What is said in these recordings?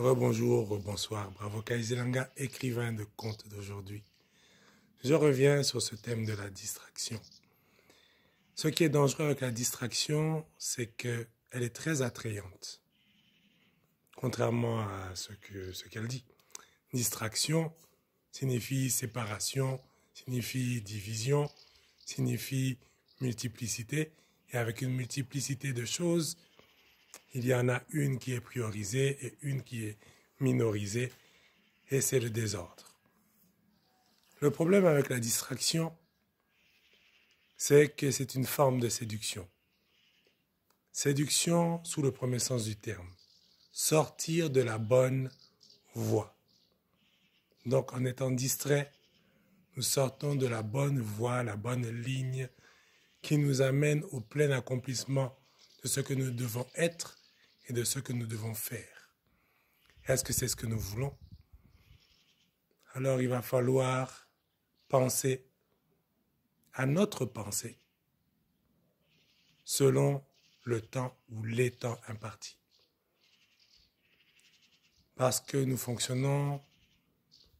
Rebonjour, bonsoir, bravo Kaizelanga, écrivain de contes d'aujourd'hui. Je reviens sur ce thème de la distraction. Ce qui est dangereux avec la distraction, c'est qu'elle est très attrayante. Contrairement à ce que ce qu'elle dit. Distraction signifie séparation, signifie division, signifie multiplicité. Et avec une multiplicité de choses, il y en a une qui est priorisée et une qui est minorisée, et c'est le désordre. Le problème avec la distraction, c'est que c'est une forme de séduction. Séduction sous le premier sens du terme. Sortir de la bonne voie. Donc en étant distrait, nous sortons de la bonne voie, la bonne ligne qui nous amène au plein accomplissement de ce que nous devons être et de ce que nous devons faire. Est-ce que c'est ce que nous voulons? Alors il va falloir penser à notre pensée selon le temps ou les temps impartis. Parce que nous fonctionnons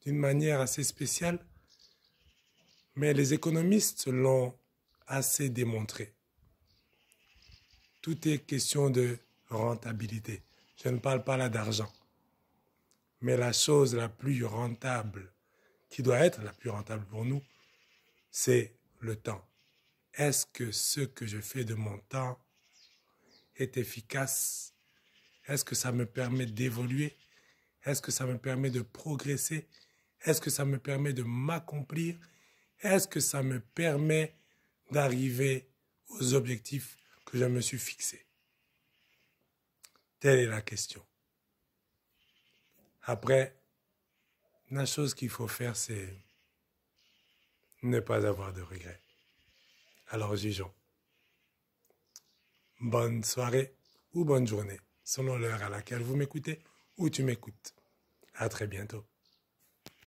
d'une manière assez spéciale, mais les économistes l'ont assez démontré. Tout est question de rentabilité. Je ne parle pas là d'argent. Mais la chose la plus rentable, qui doit être la plus rentable pour nous, c'est le temps. Est-ce que ce que je fais de mon temps est efficace? Est-ce que ça me permet d'évoluer? Est-ce que ça me permet de progresser? Est-ce que ça me permet de m'accomplir? Est-ce que ça me permet d'arriver aux objectifs que je me suis fixés? Telle est la question. Après, la chose qu'il faut faire, c'est ne pas avoir de regrets. Alors jugeons. Bonne soirée ou bonne journée, selon l'heure à laquelle vous m'écoutez ou tu m'écoutes. À très bientôt.